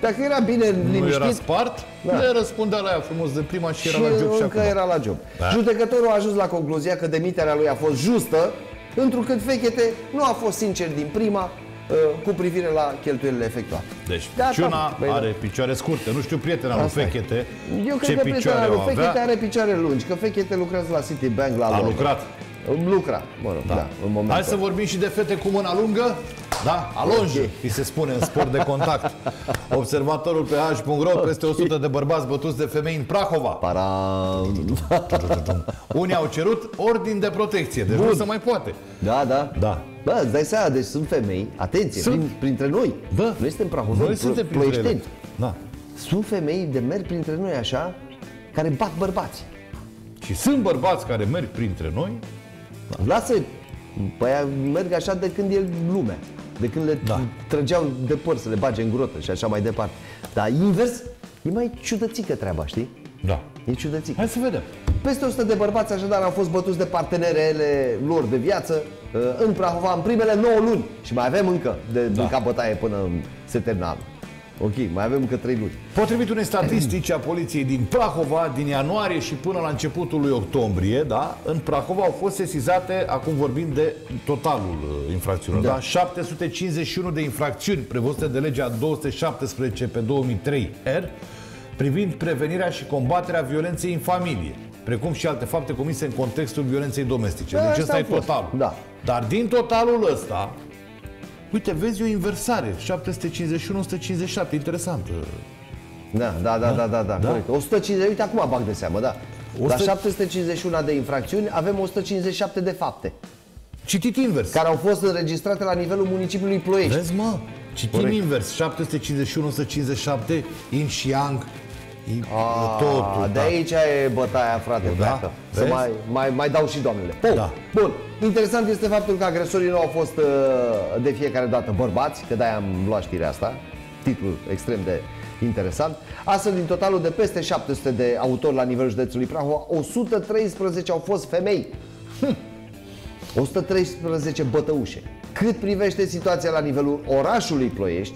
Dacă era bine nu era liniștit, spart, Da. le răspundea la ea frumos de prima și era și la job și încă acum. era la job. Da. Judecătorul a ajuns la concluzia că demiterea lui a fost justă, întrucât Fechete nu a fost sincer din prima uh, cu privire la cheltuielile efectuate. Deci, Da, Ciuna da, băi, da. are picioare scurte. Nu știu prietena lui Asta e. Fechete Eu ce cred că prietena picioare lui o Fechete avea. are picioare lungi, că Fechete lucrează la Citibank la A Londra. lucrat. Lucra, mă rog, da, da în momentul Hai să ăla. vorbim și de fete cu mâna lungă. Da, alonge, Ok. îi se spune în sport de contact. Observatorul pe H.ro, peste 100 de bărbați bătuți de femei în Prahova. Para... Unii au cerut ordin de protecție, deci nu se mai poate. Da, da. Da. Bă, îți dai seama, deci sunt femei, atenție, Sunt. prin, printre noi. Bă, noi suntem prahoveni, Noi suntem plo- printre ele. ploieșteni. Da. Sunt femei de merg printre noi așa, care bat bărbați. Și sunt bărbați care merg printre noi, Lasă, păi aia merg așa de când e lumea. De când le Da. trăgeau de păr să le bage în grotă și așa mai departe. Dar invers, e mai ciudățică treaba, știi? da. E ciudățică. Hai să vedem. Peste 100 de bărbați așadar au fost bătuți de partenerele lor de viață uh, în Prahova în primele 9 luni. Și mai avem încă de da. mâncat bătaie până se termină anul. Ok, mai avem încă 3 luni. Potrivit unei statistici a poliției din Prahova, din ianuarie și până la începutul lui octombrie, da, în Prahova au fost sesizate, acum vorbim de totalul uh, infracțiunilor, da. Da. da, 751 de infracțiuni prevăzute de legea 217 pe 2003 R, privind prevenirea și combaterea violenței în familie, precum și alte fapte comise în contextul violenței domestice. Da, deci asta ăsta e a fost. totalul. Da. Dar din totalul ăsta, uite, vezi o inversare, 751-157, interesant. Da, da, da, da, da, da, Da. corect. 150, uite acum bag de seamă, da. La 100 751 de infracțiuni avem 157 de fapte Citit invers. care au fost înregistrate la nivelul municipiului Ploiești. Vezi, mă, citim Corect. invers. 751, 157, yin și yang. E A, totul. de da. aici e bătaia, frate, Da, pleacă. Să vezi? mai, mai, mai dau și doamnele. Bun. Da. Bun. Interesant este faptul că agresorii nu au fost uh, de fiecare dată bărbați, că de-aia am luat știrea asta. Titlul extrem de interesant. Astfel, din totalul de peste 700 de autori la nivelul județului Prahova, 113 au fost femei. 113 bătăușe. Cât privește situația la nivelul orașului Ploiești,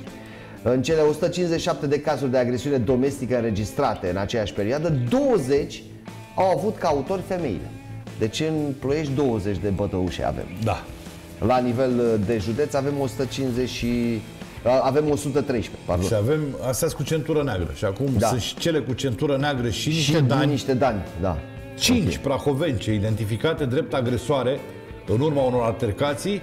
în cele 157 de cazuri de agresiune domestică înregistrate în aceeași perioadă, 20 au avut ca autori femeile. Deci în Ploiești 20 de bătăușe avem. Da. La nivel uh, de județ avem 150 și... uh, avem 113, pardon. Și avem astea cu centură neagră. Și acum Da. sunt și cele cu centură neagră și niște și dani. niște dani, da. Cinci prahovence identificate drept agresoare în urma unor altercații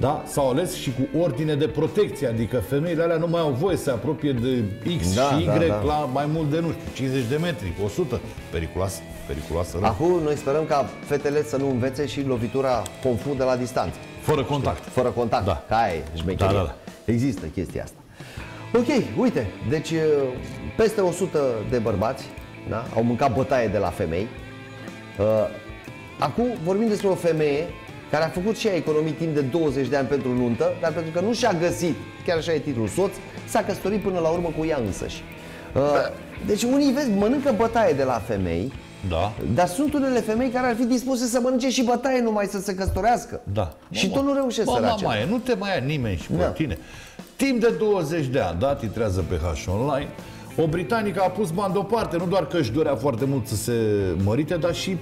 da? S-au ales și cu ordine de protecție, adică femeile alea nu mai au voie să se apropie de X Da, și Y da, da. la mai mult de, nu știu, 50 de metri, 100. Periculoasă, periculoasă rău. Acum noi sperăm ca fetele să nu învețe și lovitura confund de la distanță. Fără contact. Fără contact. Da. Ca aia e șmecherie. Da, da, da. Există chestia asta. Ok, uite, deci uh, peste 100 de bărbați da, au mâncat bătaie de la femei. Uh, acum vorbim despre o femeie care a făcut și ea economii timp de 20 de ani pentru nuntă, dar pentru că nu și-a găsit, chiar așa e titlul, soț, s-a căsătorit până la urmă cu ea însăși. Uh, deci unii, vezi, mănâncă bătaie de la femei, Da. dar sunt unele femei care ar fi dispuse să mănânce și bătaie numai să se căsătorească. Da. Și tot nu reușesc Mă, săracele. mamaie, nu te mai ia nimeni și pe Da. tine. Timp de 20 de ani, da, titrează pe H Online, o britanică a pus bani deoparte, nu doar că își dorea foarte mult să se mărite, dar și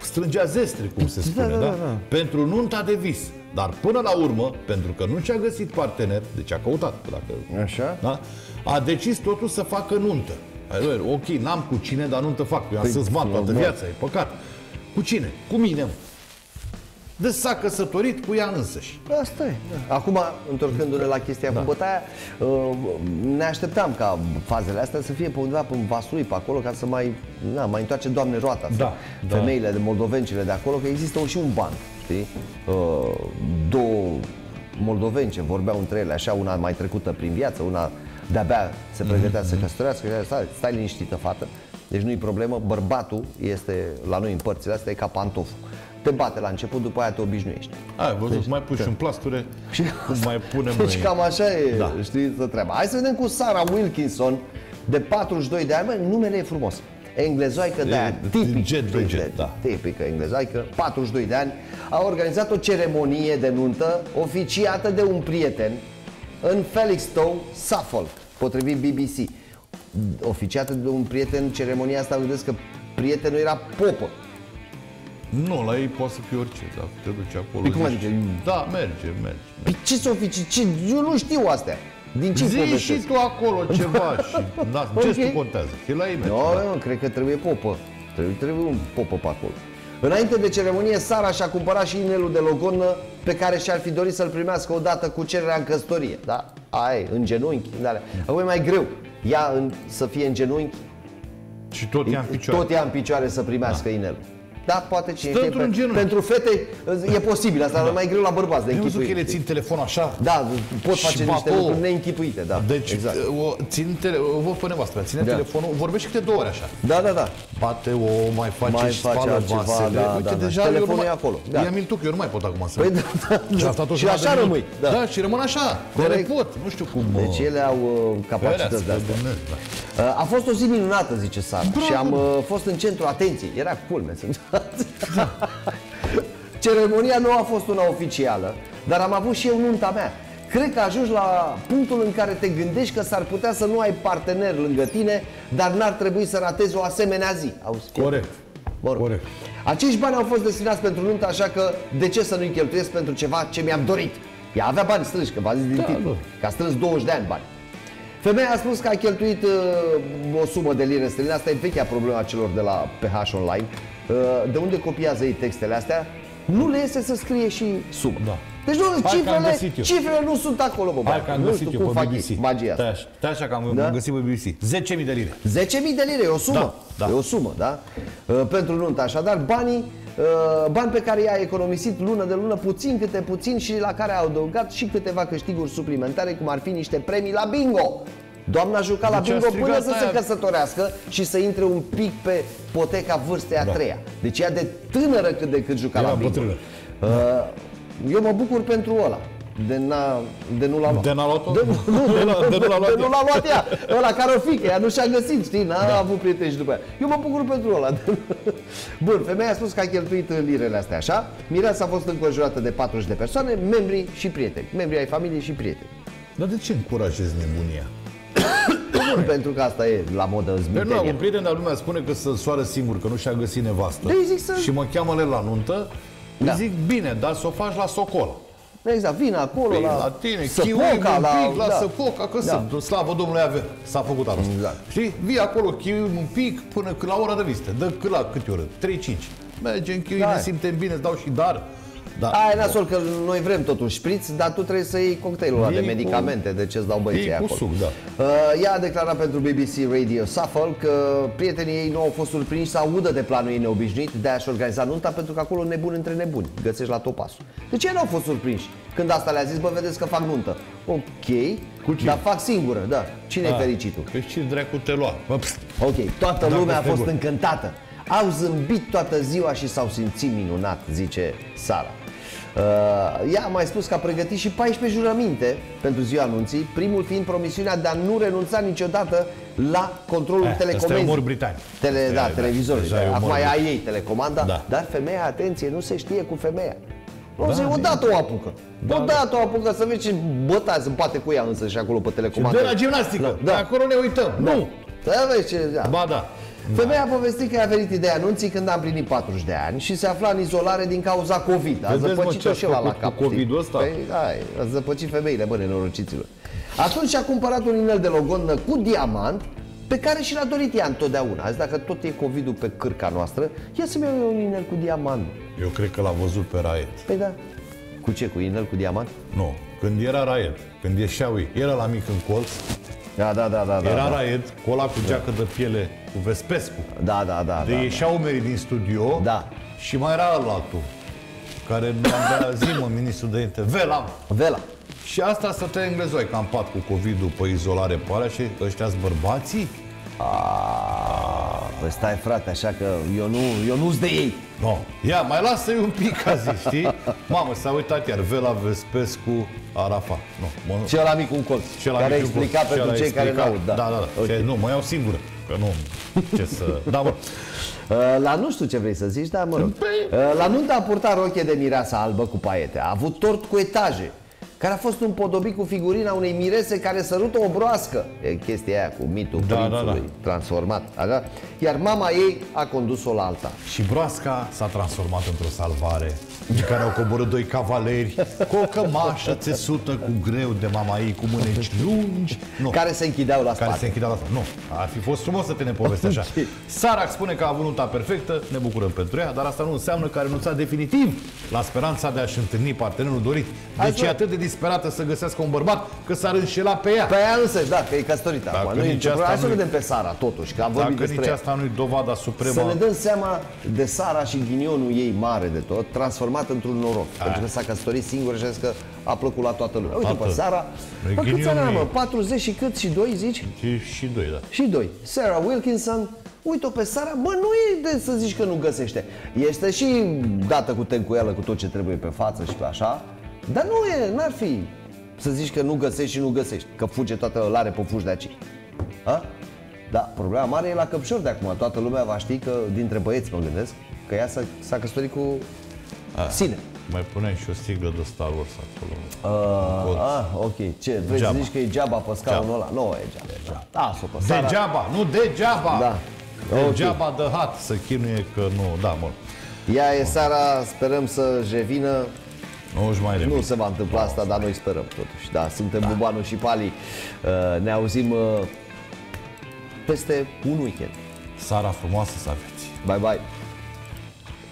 strângea zestre, cum se spune, da, da, da, Pentru nunta de vis. Dar până la urmă, pentru că nu și-a găsit partener, deci a căutat, dacă Așa? da? A decis totul să facă nuntă. Adică, Ok, n-am cu cine, dar nuntă fac. Eu am Păi, să-ți van toată normal. viața, e păcat. Cu cine? Cu mine. mă. De s-a căsătorit cu ea însăși. Asta e. Da. Acum, întorcându-ne la chestia da. cu bătaia, uh, ne așteptam ca fazele astea să fie pe undeva pe Vaslui, pe acolo, ca să mai, na, mai întoarce Doamne roata. Da, da. Femeile de moldovencile de acolo, că există și un ban, știi? Uh, două moldoveni ce vorbeau între ele, așa, una mai trecută prin viață, una de-abia se pregătea mm-hmm. să căsătorească, stai, stai liniștită, fată, deci nu-i problemă, bărbatul este la noi în părțile astea, e ca pantoful. Te bate la început, după aia te obișnuiești. Ai văzut, deci, mai pui și un plasture, și cum mai punem Deci noi. cam așa e, da. știi, să treaba. Hai să vedem cu Sarah Wilkinson, de 42 de ani, bă, numele e frumos. Englezoică de aia, tipic, jet, jet, jet, da. tipică englezoică, 42 de ani, a organizat o ceremonie de nuntă oficiată de un prieten în Felixstowe, Suffolk, potrivit BBC. Oficiată de un prieten, ceremonia asta, vedeți că prietenul era popă. Nu, la ei poate să fie orice, dacă te duci acolo. Păi cum adică? Da, merge, merge. Păi ce să oficii? Ce? Eu nu știu astea. Din ce Zi și tu acolo ceva și da, okay. ce contează? E la ei merge. No, da. nu, cred că trebuie popă. Trebuie, trebuie un popă pe acolo. Înainte de ceremonie, Sara și-a cumpărat și inelul de logodnă pe care și-ar fi dorit să-l primească odată cu cererea în căsătorie. Da? Ai, în genunchi, în alea. Acum e mai greu. Ea în, să fie în genunchi și tot ea în picioare. Tot ea în picioare să primească da. inelul. Da, poate cine Stă într-un genunchi. Pentru fete e posibil, asta da. e mai greu la bărbați de închipuit. că ele țin telefonul așa. Da, pot face niște lucruri neînchipuite, da. Deci, exact. o, țin tele, o vă pune voastră, ține da. telefonul, vorbește câte două ore așa. Da, da, da. Bate o, mai face, mai și face altceva, vasele. Da, Uite, da, deja da. telefonul e acolo. Da. Ia-mi tu, că eu nu mai pot acum să... Păi, da, da, da. Și, și așa rămâi. Da. da, și rămân așa. Corect. pot, nu știu cum. Deci ele au uh, capacități de astea. Da. Uh, a fost o zi minunată, zice Sara. Și am uh, fost în centru atenției. Era culme. Ceremonia nu a fost una oficială, dar am avut și eu nunta mea. Cred că ajungi la punctul în care te gândești că s-ar putea să nu ai partener lângă tine, dar n-ar trebui să ratezi o asemenea zi. Auzi? Corect. Bun. Corect. Acești bani au fost destinați pentru nuntă, așa că de ce să nu-i cheltuiesc pentru ceva ce mi-am dorit? Ea avea bani strânși, că v-a zis din da, titlu, că a strâns 20 de ani bani. Femeia a spus că a cheltuit uh, o sumă de lire sterline, asta e vechea problema celor de la PH Online, uh, de unde copiază ei textele astea, nu le iese să scrie și sumă. Da. Deci nu, cifrele, cifrele nu sunt acolo, bă. Hai că am găsit eu pe BBC. Magia asta. Stai așa că am da? găsit pe BBC. 10.000 de lire. 10.000 de lire, e o sumă. Da, da. E o sumă, da? Uh, pentru nuntă. Așadar, banii uh, bani pe care i-a economisit lună de lună, puțin câte puțin și la care au adăugat și câteva câștiguri suplimentare, cum ar fi niște premii la bingo. Doamna juca la bingo până să aia. se căsătorească și să intre un pic pe poteca vârstei a da. treia. Deci ea de tânără cât de cât juca Era la bingo. Uh, eu mă bucur pentru ăla. De, n-a, de nu l-a luat. De n-a luat de, nu, de, de, de, nu l-a luat, de nu l-a luat ea. Ăla care o fică, ea nu și-a găsit, știi, n-a da. avut prieteni și după aia. Eu mă bucur pentru ăla. Bun, femeia a spus că a cheltuit lirele astea așa. Mireasa a fost înconjurată de 40 de persoane, membri și prieteni. Membri ai familiei și prieteni. Dar de ce încurajezi nebunia? Bun, pentru că asta e la modă zmitenie. Nu, un prieten de-al lumea spune că să soară singur, că nu și-a găsit nevastă. De zic să... Și mă cheamă la nuntă, da. zic, bine, dar să o faci la socol. Exact, vin acolo Bine, la, la tine, săpoca, la, un pic, la da. săpoca, că da. sunt, slavă Domnului Aver, s-a făcut anul exact. Știi? Vii acolo, chiui un pic până la ora de vizită, dă cât la câte oră? 3-5. Mergem, chiui, da. ne simtem bine, îți dau și dar. Da. Aia e nasol că noi vrem totuși șpriț, dar tu trebuie să iei cocktailul ăla de medicamente, cu... de ce-ți dau băieții acolo. Suc, da. Uh, ea a declarat pentru BBC Radio Suffolk că prietenii ei nu au fost surprinși să audă de planul ei neobișnuit de a-și organiza nunta pentru că acolo nebun între nebuni, găsești la topasul. De ce nu au fost surprinși? Când asta le-a zis, bă, vedeți că fac nuntă. Ok, Cu cine? dar fac singură, da. Cine e fericitul? Păi ce dracu te lua? Ok, toată Dacă lumea a fost încântată. Au zâmbit toată ziua și s-au simțit minunat, zice Sara. Uh, ea a mai spus că a pregătit și 14 jurăminte pentru ziua anunții, primul fiind promisiunea de a nu renunța niciodată la controlul eh, telecomenzii. britanic. Tele, da, da, televizorul. Acum ai ei telecomanda, da. dar femeia, atenție, nu se știe cu femeia. Nu da, zi, odată o apucă. Da, odată da. o apucă să vezi ce bătați în pate cu ea însă și acolo pe telecomandă. de la gimnastică. Da. De acolo ne uităm. Da. Nu. Da, vezi ce... Da. Ba da. Femeia a povestit că a venit ideea anunții când a împlinit 40 de ani și se afla în izolare din cauza COVID. A zăpăcit-o și la la cap. COVID-ul ăsta? Păi, ai, a zăpăcit femeile, bă, nenorociților. Atunci a cumpărat un inel de logodnă cu diamant pe care și l-a dorit ea întotdeauna. Azi, dacă tot e COVID-ul pe cârca noastră, ia să-mi iau eu un inel cu diamant. Eu cred că l-a văzut pe Raed. Păi da. Cu ce? Cu inel cu diamant? Nu, când era Raed, când ieșeau ei, era la mic în colț, Da, da, da, da. era da, da. Raed, cu ăla cu geacă de piele, cu Vespescu. Da, da, da, De da. ieșeau umerii din studio Da. și mai era altul, care nu am dat zi, mă, ministrul de inte, Vela. Vela. Și asta stătea englezoi, că am pat cu COVID-ul pe izolare pe alea și ăștia bărbații? Ah, Păi stai frate, așa că eu nu, eu nu-s de ei. No. Ia, mai lasă-i un pic, a zis, știi? Mamă, s-a uitat iar Vela Vespescu Arafat. Nu, mă, Și ăla mic un colț, și ăla care mic în explica colț. Și pentru ăla cei care explica. n-aud. Da, da, da. da. Ok. Și, nu, mă iau singură, că nu, ce să... Da, mă. Uh, La nu știu ce vrei să zici, dar mă rog. Uh, La nuntă a purtat rochie de mireasă albă cu paiete. A avut tort cu etaje, care a fost împodobit cu figurina unei mirese care sărută o broască. E chestia aia cu mitul Da, da, prințului transformat. Așa? Iar mama ei a condus-o la alta. Și broasca s-a transformat într-o salvare în care au coborât doi cavaleri cu o cămașă țesută cu greu de mama ei, cu mâneci lungi. Nu, Care se închideau la care spate. se închideau la asta. Nu, ar fi fost frumos să te ne povesti așa. Sarac spune că a avut nunta perfectă, ne bucurăm pentru ea, dar asta nu înseamnă că a renunțat definitiv la speranța de a-și întâlni partenerul dorit. Hai Deci să- e atât de disperată să găsească un bărbat că s-ar înșela pe ea. Pe aia însă, da, că e căsătorită Dacă acum. Nu e nici nicio asta problemă. Hai să nu-i- vedem pe Sara, totuși, că am vorbit Dacă despre nici ea. asta nu-i dovada supremă. Să ne dăm seama de Sara și ghinionul ei mare de tot, transformat într-un noroc. Pentru că s-a căsătorit singură și a zis că a plăcut la toată lumea. Uite Toată. pe Sara, Noi bă, câți ghinionul ani are, mă? ei. 40 și cât? Și 2, zici? Și, și doi, da. Și 2. Sarah Wilkinson, uite-o pe Sara, bă, nu e de să zici că nu găsește. Este și dată cu tencuială cu tot ce trebuie pe față și pe așa, dar nu e, n-ar fi să zici că nu găsești și nu găsești, că fuge toată lare pe fugi de aici. Ha? Da, problema mare e la căpșor de acum. Toată lumea va ști că, dintre băieți mă gândesc, că ea s-a, s-a căsătorit cu sine. Mai puneai și o stiglă de Star Wars acolo. Uh, ah, ok. Ce, vrei Geaba. să zici că e geaba pe scaunul ăla? Nu e geaba. Lasă-o pe Sara. Degeaba, nu degeaba! Da. Ok. Degeaba de hat să chinuie că nu, da, mă. Ea e Sara, sperăm să-și revină. Nu își mai Nu revin. se va întâmpla asta, dar noi sperăm totuși. Da, suntem Bubanu și Pali. Uh, Ne auzim uh, peste un weekend. Sara frumoasă să aveți. Bye bye!